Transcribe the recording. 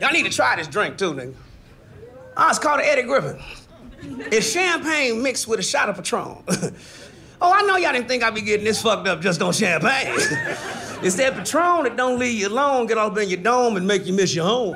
Y'all need to try this drink too, nigga. Oh, it's called Eddie Griffin. It's champagne mixed with a shot of Patron. oh, I know y'all didn't think I'd be getting this fucked up just on champagne. it's that Patron that don't leave you alone, get all up in your dome and make you miss your home.